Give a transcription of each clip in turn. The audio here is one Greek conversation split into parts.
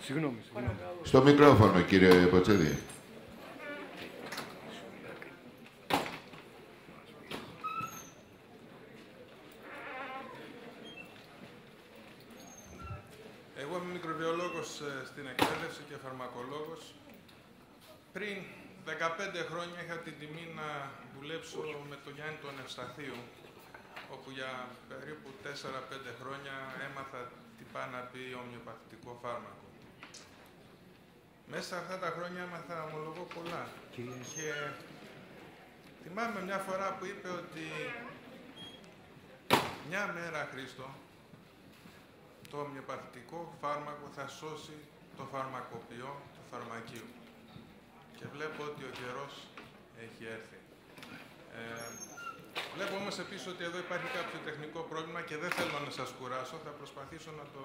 Συγγνώμη, συγγνώμη. Στο μικρόφωνο, κύριε Ποτσέδη. Εγώ είμαι μικροβιολόγος ε, στην εκπαίδευση και φαρμακολόγος. Πριν 15 χρόνια είχα την τιμή να δουλέψω με τον Γιάννη τον Ευσταθίου, όπου για περίπου 4-5 χρόνια έμαθα τι πάει να πει ομοιοπαθητικό φάρμακο. Μέσα σε αυτά τα χρόνια έμαθα ομολογώ πολλά. Και θυμάμαι μια φορά που είπε ότι μια μέρα, Χρήστο, το ομοιοπαθητικό φάρμακο θα σώσει το φαρμακοποιό του φαρμακείου. Και βλέπω ότι ο καιρός έχει έρθει. Ε, βλέπω όμως επίσης ότι εδώ υπάρχει κάποιο τεχνικό πρόβλημα και δεν θέλω να σας κουράσω. Θα προσπαθήσω να το...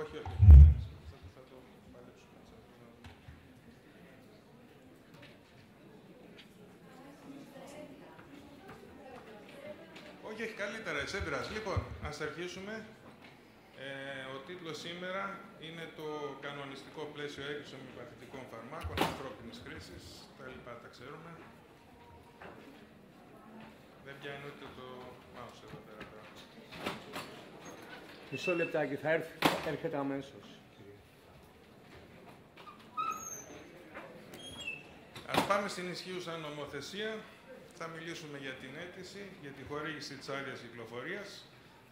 Όχι, όχι. Θα το παλέψουμε. Όχι, έχει καλύτερα, εσύ πειράζει. Λοιπόν, ας αρχίσουμε. Ε, ο τίτλος σήμερα είναι το κανονιστικό πλαίσιο έγκρισης ομοιοπαθητικών φαρμάκων ανθρώπινης χρήσης. Τα λοιπά τα ξέρουμε. Δεν πιάνει ούτε το mouse εδώ πέρα. τώρα. Μισό λεπτάκι, θα έρθει. Έρχεται αμέσως. Ας πάμε στην ισχύουσα νομοθεσία. Θα μιλήσουμε για την αίτηση, για τη χορήγηση της άδειας κυκλοφορίας.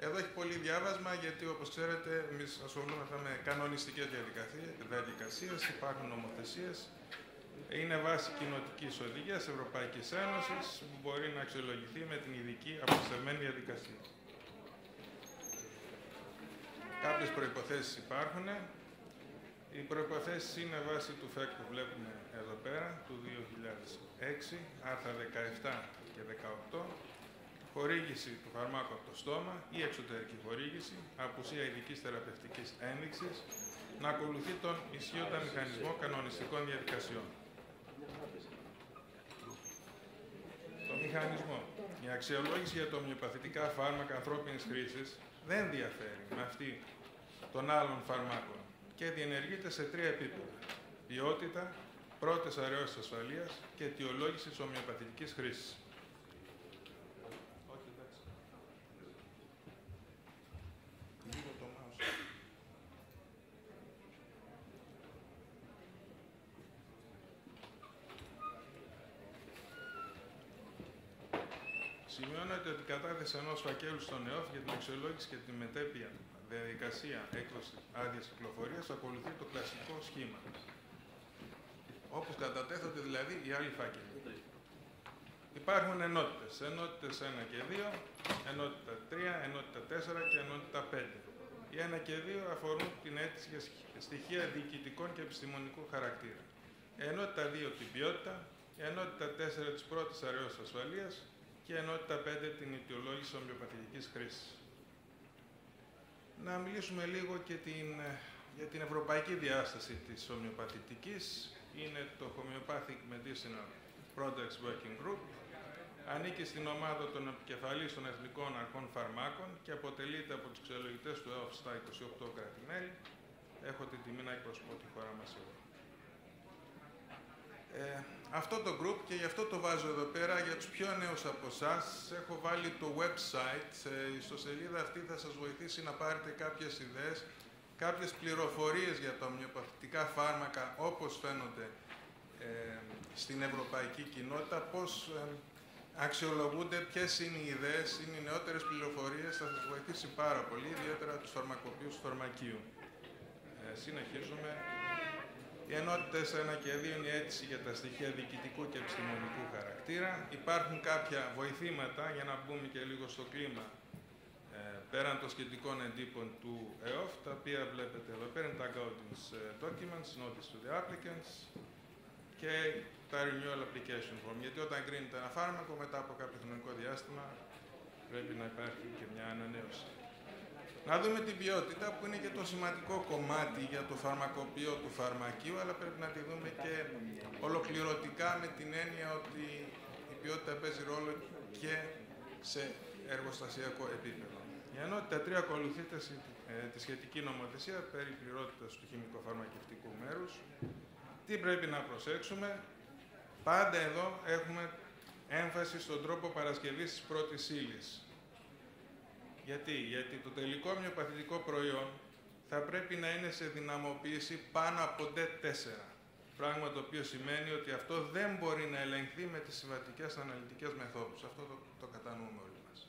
Εδώ έχει πολύ διάβασμα, γιατί όπως ξέρετε εμείς ασχολούμαστε με κανονιστικές διαδικασίες, διαδικασίες υπάρχουν νομοθεσίες. Είναι βάση κοινοτικής οδηγίας Ευρωπαϊκής Ένωσης που μπορεί να αξιολογηθεί με την ειδική αποστευμένη διαδικασία. Κάποιες προϋποθέσεις υπάρχουν. Οι προϋποθέσεις είναι βάση του ΦΕΚ που βλέπουμε εδώ πέρα, του 2006, άρθρα 17 και 18, χορήγηση του φαρμάκου από το στόμα ή εξωτερική χορήγηση, απουσία ειδικής θεραπευτικής ένδειξης, να ακολουθεί τον ισχύοντα μηχανισμό κανονιστικών διαδικασιών. Το μηχανισμό. Η αξιολόγηση για το ομοιοπαθητικά φάρμακα ανθρώπινης χρήσης δεν διαφέρει με αυτή των άλλων φαρμάκων και διενεργείται σε τρία επίπεδα. Ποιότητα, πρώτες αραιώσεις ασφαλείας και αιτιολόγηση της ομοιοπαθητικής χρήσης. Όχι, εντάξει. Λίγο το mouse. Σημειώνεται ότι η κατάθεση ενό φακέλου στον ΕΟΦ για την αξιολόγηση και τη μετέπεια διαδικασία έκδοση άδειας κυκλοφορίας ακολουθεί το κλασικό σχήμα. Όπως κατατέθονται δηλαδή οι άλλοι φάκελοι. Υπάρχουν ενότητες. Ενότητες 1 και 2, ενότητα 3, ενότητα 4 και ενότητα 5. Οι 1 και 2 αφορούν την αίτηση για στοιχεία διοικητικών και επιστημονικού χαρακτήρα. Η ενότητα 2 την ποιότητα, η ενότητα 4 της πρώτης αραιώση ασφαλείας και η ενότητα 5 την αιτιολόγηση ομοιοπαθητικής χρήσης. Να μιλήσουμε λίγο και την, ε, για την ευρωπαϊκή διάσταση της ομοιοπαθητικής. Είναι το Homeopathic Medicinal Products Working Group. Ανήκει στην ομάδα των επικεφαλής των Εθνικών Αρχών Φαρμάκων και αποτελείται από τους ξεολογητές του ΕΟΦ στα 28 κράτη-μέλη. Έχω την τιμή να εκπροσωπώ τη χώρα μας εδώ. Ε, αυτό το group και γι' αυτό το βάζω εδώ πέρα για τους πιο νέους από εσάς. Έχω βάλει το website. Ε, η ιστοσελίδα αυτή θα σας βοηθήσει να πάρετε κάποιες ιδέες, κάποιες πληροφορίες για τα ομοιοπαθητικά φάρμακα όπως φαίνονται ε, στην ευρωπαϊκή κοινότητα, πώς ε, αξιολογούνται, ποιες είναι οι ιδέες, είναι οι νεότερες πληροφορίες, θα σας βοηθήσει πάρα πολύ, ιδιαίτερα τους φαρμακοποιούς του φαρμακείου. Ε, συνεχίζουμε. Οι ενότητες 1 και 2 είναι η αίτηση για τα στοιχεία διοικητικού και επιστημονικού χαρακτήρα. Υπάρχουν κάποια βοηθήματα για να μπούμε και λίγο στο κλίμα ε, πέραν των σχετικών εντύπων του ΕΟΦ, τα οποία βλέπετε εδώ πέρα είναι τα Guidance ε, Documents, Notice to the Applicants και τα Renewal Application Form. Γιατί όταν κρίνεται ένα φάρμακο, μετά από κάποιο χρονικό διάστημα, πρέπει να υπάρχει και μια ανανέωση. Να δούμε την ποιότητα που είναι και το σημαντικό κομμάτι για το φαρμακοποιό του φαρμακείου, αλλά πρέπει να τη δούμε και ολοκληρωτικά με την έννοια ότι η ποιότητα παίζει ρόλο και σε εργοστασιακό επίπεδο. Η Η ενότητα 3 ακολουθείται ε, τη σχετική νομοθεσία περί πληρότητας του χημικοφαρμακευτικού μέρους. Τι πρέπει να προσέξουμε; Πάντα εδώ έχουμε έμφαση στον τρόπο παρασκευής της πρώτης ύλης. Γιατί, γιατί το τελικό μυοπαθητικό προϊόν θα πρέπει να είναι σε δυναμοποίηση πάνω από D4. Πράγμα το οποίο σημαίνει ότι αυτό δεν μπορεί να ελεγχθεί με τις συμβατικές αναλυτικές μεθόδους. Αυτό το, το κατανοούμε όλοι μας.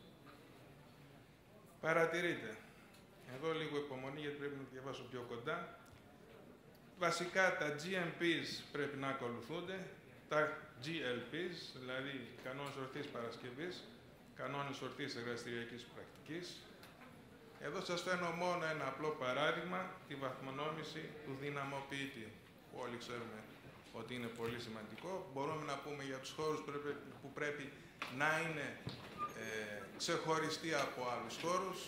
Παρατηρείτε. Εδώ λίγο υπομονή γιατί πρέπει να διαβάσω πιο κοντά. Βασικά τα GMPs πρέπει να ακολουθούνται, τα GLPs, δηλαδή κανόνες ορθής παρασκευής, κανόνες ορθής εργαστηριακής πρακτικής. Εδώ σας φέρνω μόνο ένα απλό παράδειγμα, τη βαθμονόμηση του δυναμοποιητή, που όλοι ξέρουμε ότι είναι πολύ σημαντικό. Μπορούμε να πούμε για τους χώρους που πρέπει να είναι ε, ξεχωριστοί από άλλους χώρους.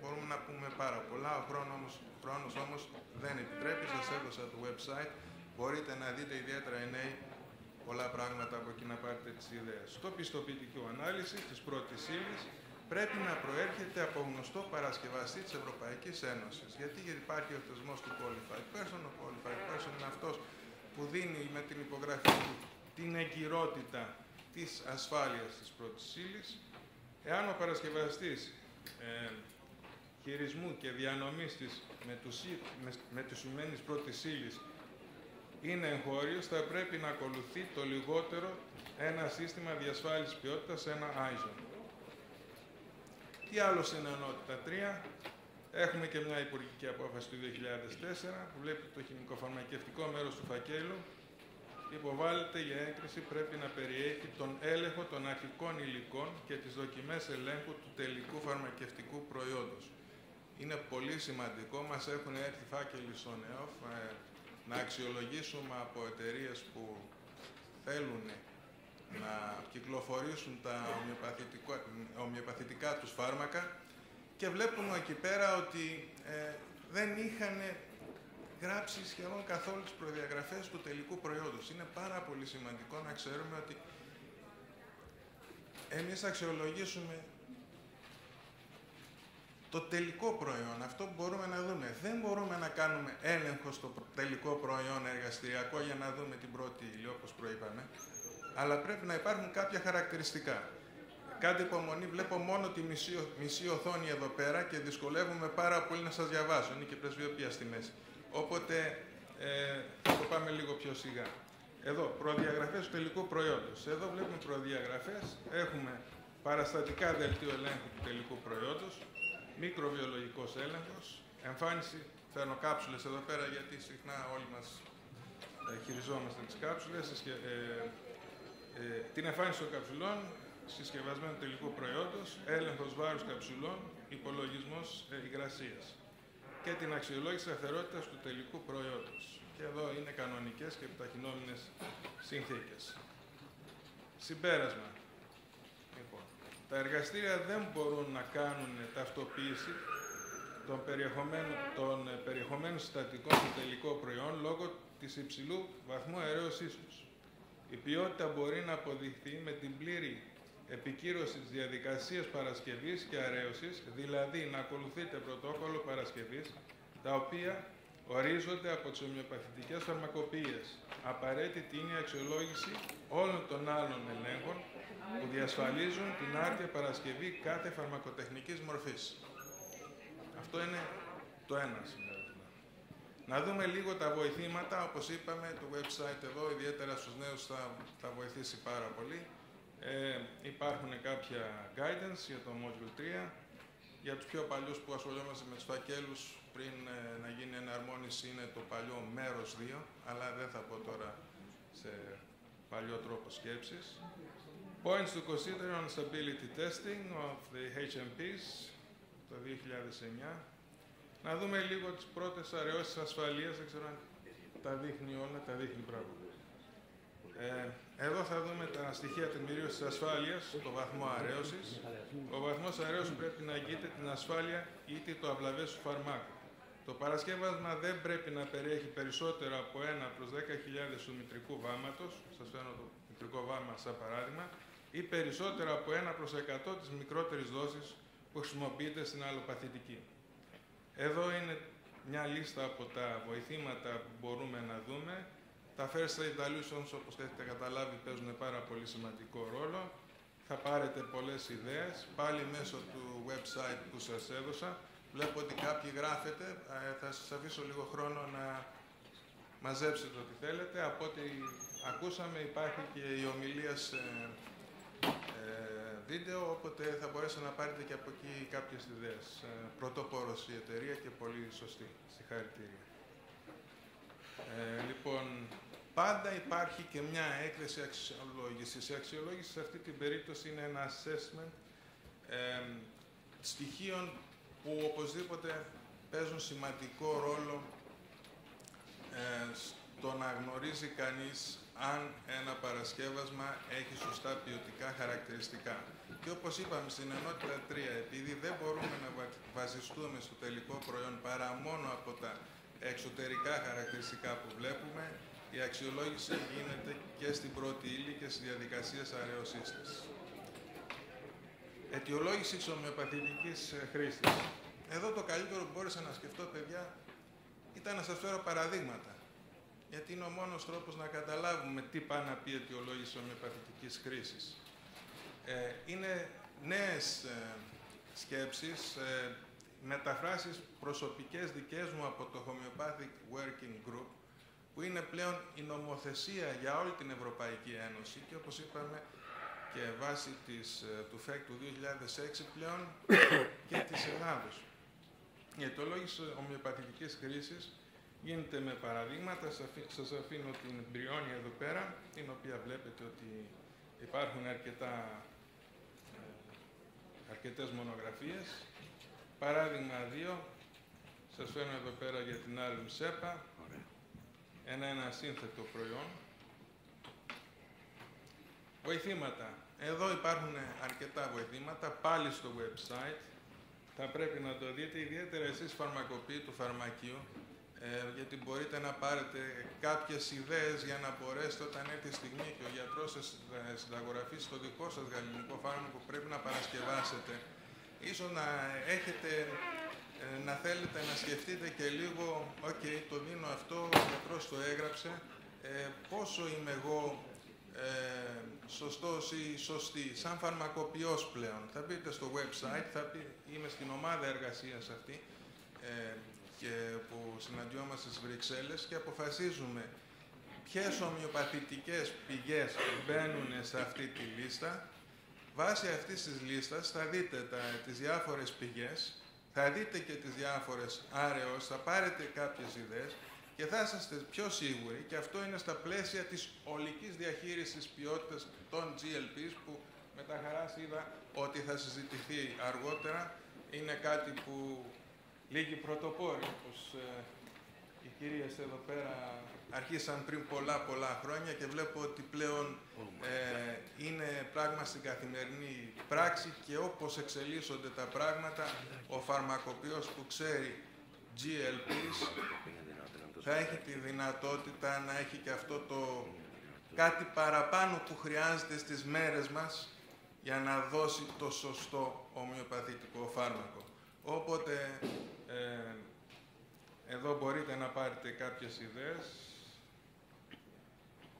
Μπορούμε να πούμε πάρα πολλά. Ο χρόνος όμως, χρόνος όμως δεν επιτρέπει. Σας έδωσα το website. Μπορείτε να δείτε ιδιαίτερα οι νέοι πολλά πράγματα από εκεί να πάρετε τις ιδέες. Στο πιστοποιητικό ανάλυση της πρώτης ύλης πρέπει να προέρχεται από γνωστό παρασκευαστή της Ευρωπαϊκής Ένωσης. Γιατί, γιατί υπάρχει ο θεσμός του Qualified Person. Ο Qualified Person είναι αυτός που δίνει με την υπογραφή του την εγκυρότητα της ασφάλειας της πρώτης ύλης. Εάν ο παρασκευαστής ε, χειρισμού και διανομής της μετουσιμένης πρώτης ύλης είναι εγχώριος, θα πρέπει να ακολουθεί το λιγότερο ένα σύστημα διασφάλισης ποιότητας, ένα ISO. Τι άλλο στην ενότητα; 3, έχουμε και μια υπουργική απόφαση του 2004 που βλέπει το χημικοφαρμακευτικό μέρος του φακέλου υποβάλλεται για έγκριση πρέπει να περιέχει τον έλεγχο των αρχικών υλικών και τις δοκιμές ελέγχου του τελικού φαρμακευτικού προϊόντος. Είναι πολύ σημαντικό, μας έχουν έρθει φάκελοι στο ΝΕΟΦ, ε, να αξιολογήσουμε από εταιρείες που θέλουν να κυκλοφορήσουν τα ομοιοπαθητικά τους φάρμακα και βλέπουμε εκεί πέρα ότι ε, δεν είχαν γράψει σχεδόν καθόλου τις προδιαγραφές του τελικού προϊόντος. Είναι πάρα πολύ σημαντικό να ξέρουμε ότι εμείς αξιολογήσουμε το τελικό προϊόν. Αυτό μπορούμε να δούμε. Δεν μπορούμε να κάνουμε έλεγχο στο τελικό προϊόν εργαστηριακό για να δούμε την πρώτη ύλη, όπως προείπαμε. Αλλά πρέπει να υπάρχουν κάποια χαρακτηριστικά. Κάτι υπομονή, βλέπω μόνο τη μισή, μισή οθόνη εδώ πέρα και δυσκολεύομαι πάρα πολύ να σας διαβάσω. Είναι και πρεσβειοποία στη μέση. Οπότε ε, θα το πάμε λίγο πιο σιγά. Εδώ, προδιαγραφές του τελικού προϊόντος. Εδώ βλέπουμε προδιαγραφές. Έχουμε παραστατικά δελτίο ελέγχου του τελικού προϊόντος, μικροβιολογικός έλεγχος, εμφάνιση, φέρνω κάψουλες εδώ πέρα γιατί συχνά όλοι μας ε, χειριζόμαστε τις κάψουλες, ε, ε, την εμφάνιση των καψουλών, συσκευασμένου τελικού προϊόντος, έλεγχος βάρους καψουλών, υπολογισμός ε, υγρασίας και την αξιολόγηση σταθερότητας του τελικού προϊόντος. Και εδώ είναι κανονικές και επιταχυνόμενες συνθήκες. Συμπέρασμα. Λοιπόν, τα εργαστήρια δεν μπορούν να κάνουν ταυτοποίηση των περιεχομένων, των περιεχομένων συστατικών στο τελικό προϊόν λόγω της υψηλού βαθμού αερέωσής τους. Η ποιότητα μπορεί να αποδειχθεί με την πλήρη επικύρωση της διαδικασίας παρασκευής και αρέωσης, δηλαδή να ακολουθείτε πρωτόκολλο παρασκευής, τα οποία ορίζονται από τις ομοιοπαθητικές φαρμακοποιίες. Απαραίτητη είναι η αξιολόγηση όλων των άλλων ελέγχων που διασφαλίζουν την άρτια παρασκευή κάθε φαρμακοτεχνικής μορφής. Αυτό είναι το ένα συμπέρασμα. Να δούμε λίγο τα βοηθήματα, όπως είπαμε, το website εδώ, ιδιαίτερα στους νέους θα, θα βοηθήσει πάρα πολύ. Ε, υπάρχουν κάποια guidance για το Module 3. Για τους πιο παλιούς που ασχολιόμαστε με τους φακέλους, πριν ε, να γίνει εναρμόνιση είναι το παλιό μέρος 2, αλλά δεν θα πω τώρα σε παλιό τρόπο σκέψης. Points to consider on stability testing of the HMPs το 2009. Να δούμε λίγο τις πρώτες αραιώσεις ασφαλείας, δεν ξέρω αν τα δείχνει όλα, τα δείχνει πράγμα. Ε, εδώ θα δούμε τα στοιχεία τεκμηρίωσης της ασφάλειας, το βαθμό αρέωσης. Ο βαθμός αρέωσης πρέπει να αγγείται την ασφάλεια είτε το αυλαβές του φαρμάκου. Το παρασκεύασμα δεν πρέπει να περιέχει περισσότερο από 1 προς 10.000 του μητρικού βάματος, σας φέρνω το μητρικό βάμα σαν παράδειγμα, ή περισσότερο από 1 προς 100 της μικρότερης δόσης που χρησιμοποιείται στην αλλοπαθητική. Εδώ είναι μια λίστα από τα βοηθήματα που μπορούμε να δούμε. Τα first aid solutions, όπως έχετε καταλάβει, παίζουν πάρα πολύ σημαντικό ρόλο. Θα πάρετε πολλές ιδέες, πάλι μέσω του website που σας έδωσα. Βλέπω ότι κάποιοι γράφετε, ε, θα σας αφήσω λίγο χρόνο να μαζέψετε ό,τι θέλετε. Από ό,τι ακούσαμε υπάρχει και η ομιλία σε ε, βίντεο, οπότε θα μπορέσετε να πάρετε και από εκεί κάποιες ιδέες. Ε, πρωτοπόρος η εταιρεία και πολύ σωστή. Συγχαρητήρια. Ε, λοιπόν, πάντα υπάρχει και μια έκθεση αξιολόγησης. Η αξιολόγηση σε αυτή την περίπτωση είναι ένα assessment ε, στοιχείων που οπωσδήποτε παίζουν σημαντικό ρόλο ε, στο να γνωρίζει κανείς αν ένα παρασκεύασμα έχει σωστά ποιοτικά χαρακτηριστικά. Και όπως είπαμε στην ενότητα 3, επειδή δεν μπορούμε να βασιστούμε στο τελικό προϊόν παρά μόνο από τα εξωτερικά χαρακτηριστικά που βλέπουμε, η αξιολόγηση γίνεται και στην πρώτη ύλη και στις διαδικασίες αραιωσής της. Αιτιολόγηση της ομοιοπαθητικής ε, χρήσης. Εδώ το καλύτερο που μπόρεσα να σκεφτώ, παιδιά, ήταν να σας φέρω παραδείγματα. Γιατί είναι ο μόνος τρόπος να καταλάβουμε τι πάει να πει αιτιολόγηση ομοιοπαθητικής χρήσης. Ε, είναι νέες ε, σκέψεις, ε, μεταφράσεις προσωπικές δικές μου από το Homeopathic Working Group, που είναι πλέον η νομοθεσία για όλη την Ευρωπαϊκή Ένωση και όπως είπαμε και βάσει της, ε, του ΦΕΚ του 2006 πλέον και της Ελλάδος. Η αιτολόγηση ομοιοπαθητικής χρήσης γίνεται με παραδείγματα. Σας αφήνω την μπριόνια εδώ πέρα, την οποία βλέπετε ότι υπάρχουν αρκετά, ε, αρκετές μονογραφίες. Παράδειγμα 2, σας φέρνω εδώ πέρα για την άλλη ΣΕΠΑ, ένα, ένα σύνθετο προϊόν. Βοηθήματα. Εδώ υπάρχουν αρκετά βοηθήματα, πάλι στο website. Θα πρέπει να το δείτε, ιδιαίτερα εσείς φαρμακοποιοί του φαρμακείου, ε, γιατί μπορείτε να πάρετε κάποιες ιδέες για να μπορέσετε όταν έρθει η στιγμή και ο γιατρός σας συνταγογραφήσει το δικό σας γαληνικό φάρμακο που πρέπει να παρασκευάσετε. Ίσως να έχετε, ε, να θέλετε να σκεφτείτε και λίγο, οκ, το δίνω αυτό, ο γιατρός το έγραψε, ε, πόσο είμαι εγώ ε, σωστός ή σωστή, σαν φαρμακοποιός πλέον. Θα μπείτε στο website, θα πει, είμαι στην ομάδα εργασίας αυτή, ε, και που συναντιόμαστε στις Βρυξέλλες και αποφασίζουμε ποιες ομοιοπαθητικές πηγές μπαίνουν σε αυτή τη λίστα. Βάσει αυτής της λίστας θα δείτε τα, τις διάφορες πηγές, θα δείτε και τις διάφορες άρεως, θα πάρετε κάποιες ιδέες και θα είσαστε πιο σίγουροι και αυτό είναι στα πλαίσια της ολικής διαχείρισης ποιότητας των GLPs που με τα χαράς είδα ότι θα συζητηθεί αργότερα. Είναι κάτι που λίγοι πρωτοπόροι, όπως ε, οι κυρίες εδώ πέρα αρχίσαν πριν πολλά πολλά χρόνια και βλέπω ότι πλέον ε, είναι πράγμα στην καθημερινή πράξη και όπως εξελίσσονται τα πράγματα, ο φαρμακοποιός που ξέρει GLPs θα έχει τη δυνατότητα να έχει και αυτό το κάτι παραπάνω που χρειάζεται στις μέρες μας για να δώσει το σωστό ομοιοπαθητικό φάρμακο. Όποτε ε, εδώ μπορείτε να πάρετε κάποιες ιδέες.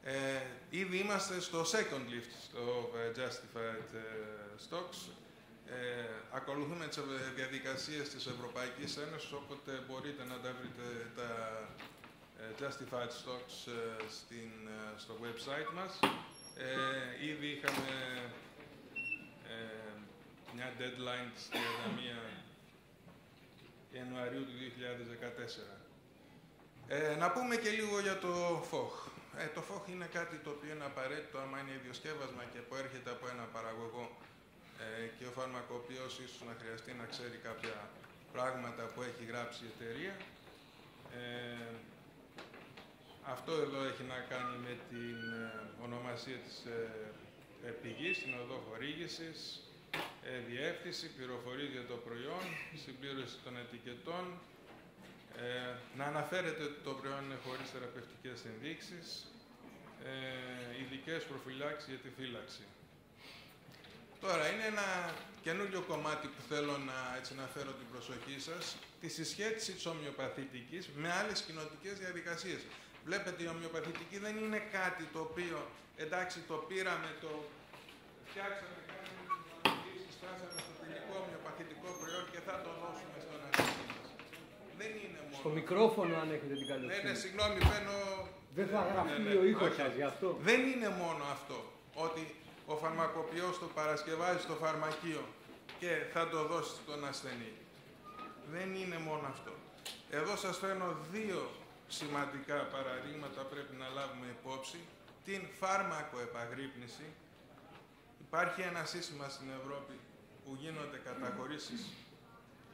Ε, ήδη είμαστε στο second lift, στο ε, Justified ε, Stocks. Ε, ακολουθούμε τις διαδικασίες της Ευρωπαϊκής Ένωσης, όποτε μπορείτε να τα βρείτε τα Justified Stocks στην, στο website μας. ήδη είχαμε μια deadline στη 31 Ιανουαρίου του 2014. Ε, να πούμε και λίγο για το ΦΟΧ. Ε, το ΦΟΧ είναι κάτι το οποίο είναι απαραίτητο άμα είναι ιδιοσκεύασμα και που έρχεται από ένα παραγωγό ε, και ο φαρμακοποιός ίσως να χρειαστεί να ξέρει κάποια πράγματα που έχει γράψει η εταιρεία. Ε, αυτό εδώ έχει να κάνει με την ε, ονομασία της ε, πηγής, την οδό χορήγησης, ε, διεύθυνση, πληροφορίες για το προϊόν, συμπλήρωση των ετικετών, ε, να αναφέρετε ότι το προϊόν είναι χωρίς θεραπευτικές ενδείξεις, ε, ειδικές προφυλάξεις για τη φύλαξη. Τώρα, είναι ένα καινούριο κομμάτι που θέλω να, έτσι, να φέρω την προσοχή σας, τη συσχέτιση της ομοιοπαθητικής με άλλες κοινοτικές διαδικασίες. Βλέπετε, η ομοιοπαθητική δεν είναι κάτι το οποίο, εντάξει, το πήραμε, το φτιάξαμε, κάναμε τις φτάσαμε στο τελικό ομοιοπαθητικό προϊόν και θα το δώσουμε στον ασθενή μας. Δεν είναι μόνο. Στο μικρόφωνο, αν έχετε την Ναι, ναι, καλοσύνη. συγγνώμη, μπαίνω... Δεν θα γραφτεί Ναι, ναι, ο ήχος όχι. σας γι' αυτό. Δεν είναι μόνο αυτό, ότι ο φαρμακοποιός το παρασκευάζει στο φαρμακείο και θα το δώσει στον ασθενή. Δεν είναι μόνο αυτό. Εδώ σας φέρνω δύο σημαντικά παραδείγματα πρέπει να λάβουμε υπόψη. Την φάρμακο επαγρύπνηση. Υπάρχει ένα σύστημα στην Ευρώπη που γίνονται καταχωρήσεις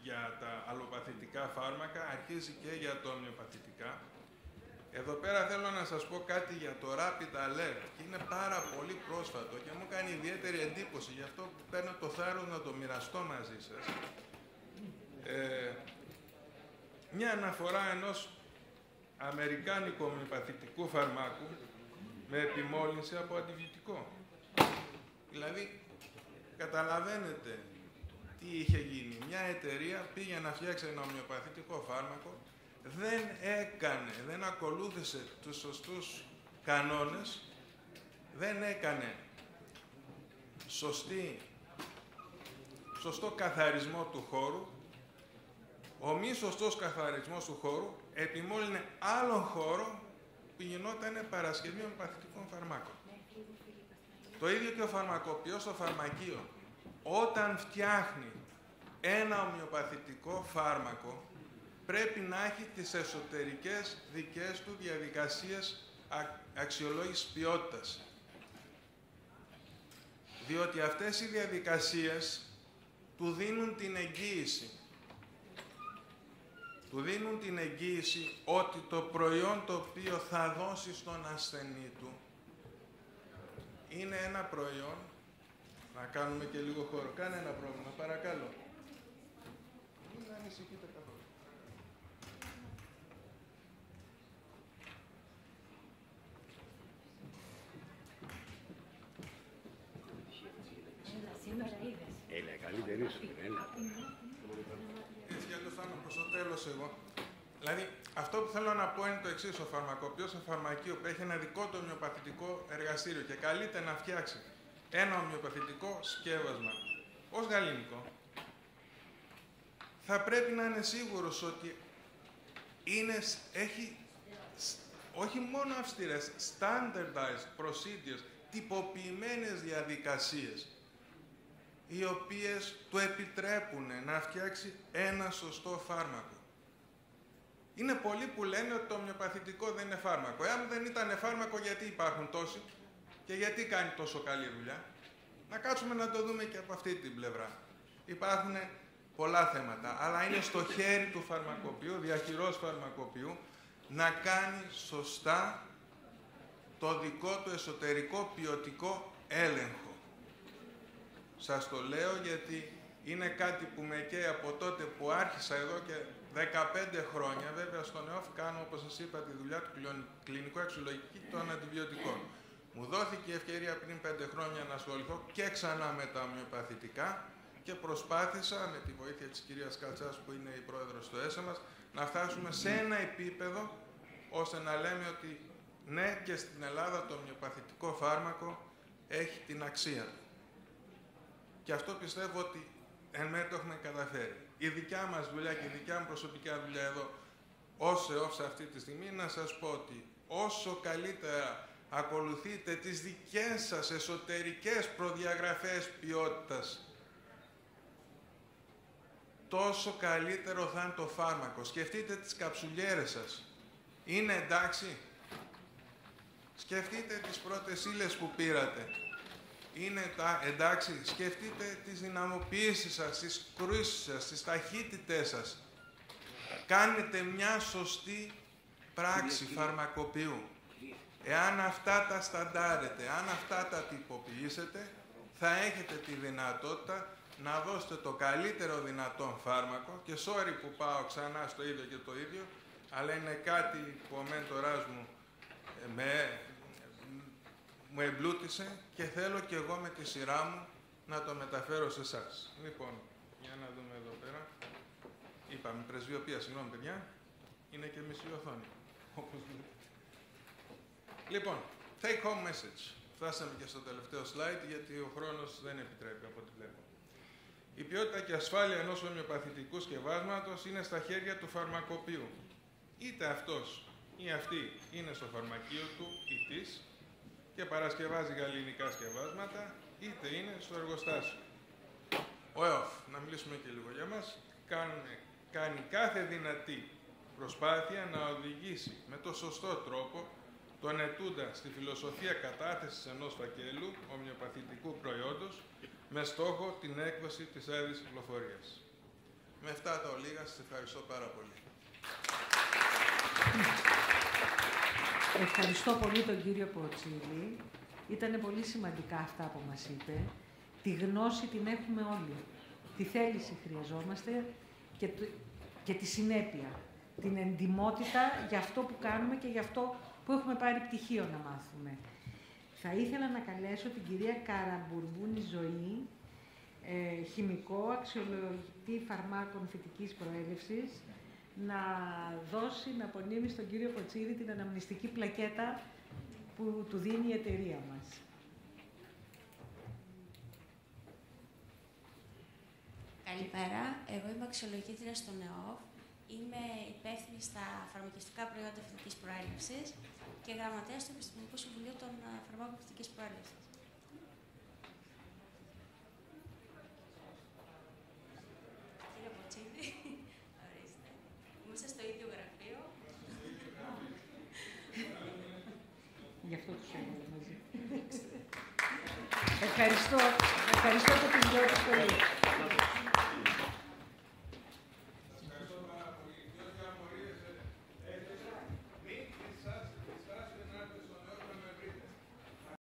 για τα αλλοπαθητικά φάρμακα, αρχίζει και για τα ομοιοπαθητικά. Εδώ πέρα θέλω να σας πω κάτι για το Rapid Alert και είναι πάρα πολύ πρόσφατο και μου κάνει ιδιαίτερη εντύπωση, γι' αυτό παίρνω το θάρρος να το μοιραστώ μαζί σας. Ε, μια αναφορά ενός αμερικάνικου ομοιοπαθητικού φαρμάκου με επιμόλυνση από αντιβιωτικό. Δηλαδή, καταλαβαίνετε τι είχε γίνει. Μια εταιρεία πήγε να φτιάξει ένα ομοιοπαθητικό φάρμακο, δεν έκανε, δεν ακολούθησε τους σωστούς κανόνες, δεν έκανε σωστή, σωστό καθαρισμό του χώρου, ο μη σωστός καθαρισμός του χώρου επιμόλυνε άλλον χώρο που γινόταν παρασκευή ομοιοπαθητικών φαρμάκων. Το ίδιο και ο φαρμακοποιός στο φαρμακείο. Όταν φτιάχνει ένα ομοιοπαθητικό φάρμακο, πρέπει να έχει τις εσωτερικές δικές του διαδικασίες α- αξιολόγησης ποιότητας. Διότι αυτές οι διαδικασίες του δίνουν την εγγύηση. Του δίνουν την εγγύηση ότι το προϊόν το οποίο θα δώσει στον ασθενή του είναι ένα προϊόν να κάνουμε και λίγο χώρο. Κάνε ένα πρόβλημα, παρακαλώ. Μην ανησυχείτε καθόλου. Έλα, σήμερα είδες. Έλα, καλύτερη σου, έλα. Έτσι για το φτάνω προς το τέλος εγώ. Δηλαδή, αυτό που θέλω να πω είναι το εξής. Ο φαρμακοποιός στο φαρμακείο που έχει ένα δικό του ομοιοπαθητικό εργαστήριο και καλείται να φτιάξει ένα ομοιοπαθητικό σκεύασμα ως γαλλικό, θα πρέπει να είναι σίγουρος ότι είναι, σ- έχει σ- όχι μόνο αυστηρές, standardized procedures, τυποποιημένες διαδικασίες, οι οποίες του επιτρέπουν να φτιάξει ένα σωστό φάρμακο. Είναι πολλοί που λένε ότι το ομοιοπαθητικό δεν είναι φάρμακο. Εάν δεν ήταν φάρμακο, γιατί υπάρχουν τόσοι; Και γιατί κάνει τόσο καλή δουλειά; Να κάτσουμε να το δούμε και από αυτή την πλευρά. Υπάρχουν πολλά θέματα, αλλά είναι στο χέρι του φαρμακοποιού, διαχειρός φαρμακοποιού, να κάνει σωστά το δικό του εσωτερικό ποιοτικό έλεγχο. Σας το λέω γιατί είναι κάτι που με καίει από τότε που άρχισα εδώ και 15 χρόνια. Βέβαια, στον ΕΟΦ κάνω, όπως σας είπα, τη δουλειά του κλιον- κλινικού αξιολογική των αντιβιωτικών. Μου δόθηκε η ευκαιρία πριν 5 χρόνια να ασχοληθώ και ξανά με τα ομοιοπαθητικά και προσπάθησα με τη βοήθεια της κυρίας Κατσάς που είναι η πρόεδρος του ΕΣΑ μας να φτάσουμε σε ένα επίπεδο ώστε να λέμε ότι ναι και στην Ελλάδα το ομοιοπαθητικό φάρμακο έχει την αξία του. Και αυτό πιστεύω ότι εν μέρει το έχουμε καταφέρει. Η δικιά μας δουλειά και η δικιά μου προσωπική δουλειά εδώ, ως ΕΟΦ σε αυτή τη στιγμή, να σας πω ότι όσο καλύτερα ακολουθείτε τις δικές σας εσωτερικές προδιαγραφές ποιότητας, τόσο καλύτερο θα είναι το φάρμακο. Σκεφτείτε τις καψουλιέρες σας. Είναι εντάξει; Σκεφτείτε τις πρώτες ύλες που πήρατε. Είναι τα, εντάξει, σκεφτείτε τις δυναμοποιήσεις σας, τις κρούσεις σας, τις ταχύτητές σας. Κάνετε μια σωστή πράξη φαρμακοποιού. Εάν αυτά τα σταντάρετε, αν αυτά τα τυποποιήσετε, θα έχετε τη δυνατότητα να δώσετε το καλύτερο δυνατόν φάρμακο και sorry που πάω ξανά στο ίδιο και το ίδιο, αλλά είναι κάτι που ο μέντοράς μου ε, με, μου εμπλούτησε και θέλω και εγώ με τη σειρά μου να το μεταφέρω σε εσάς. Λοιπόν, για να δούμε εδώ πέρα. Είπαμε πρεσβειοποία, συγγνώμη παιδιά. Είναι και μισή οθόνη. Όπως βλέπετε. Λοιπόν, take home message. Φτάσαμε και στο τελευταίο slide γιατί ο χρόνος δεν επιτρέπει από ό,τι βλέπω. Η ποιότητα και ασφάλεια ενός ομοιοπαθητικού σκευάσματος είναι στα χέρια του φαρμακοποιού. Είτε αυτός ή αυτή είναι στο φαρμακείο του ή της και παρασκευάζει γαλλινικά σκευάσματα, είτε είναι στο εργοστάσιο. Ο ΕΟΦ, να μιλήσουμε και λίγο για μας, κάνει, κάνει κάθε δυνατή προσπάθεια να οδηγήσει με το σωστό τρόπο τον ετούντα στη φιλοσοφία κατάθεσης ενός φακέλου ομοιοπαθητικού προϊόντος με στόχο την έκδοση της άδειας κυκλοφορίας. Με αυτά τα ολίγα, σας ευχαριστώ πάρα πολύ. Ευχαριστώ πολύ τον κύριο Ποτσίλη. Ήταν πολύ σημαντικά αυτά που μας είπε. Τη γνώση την έχουμε όλοι. Τη θέληση χρειαζόμαστε και, και τη συνέπεια. Την εντιμότητα για αυτό που κάνουμε και για αυτό που έχουμε πάρει πτυχίο να μάθουμε. Θα ήθελα να καλέσω την κυρία Καραμπουρμπούνη Ζωή, ε, χημικό, αξιολογητή φαρμάκων φυτικής προέλευσης, να δώσει, να απονείμει στον κύριο Κοτσίδη την αναμνηστική πλακέτα που του δίνει η εταιρεία μας. Καλημέρα. Εγώ είμαι αξιολογήτρια στο ΝΕΟΦ. Είμαι υπεύθυνη στα φαρμακευτικά προϊόντα φυτικής προέλευσης και γραμματέας του Επιστημονικού Συμβουλίου των ε, Φαρμάκων Φυτικής Προέλευσης.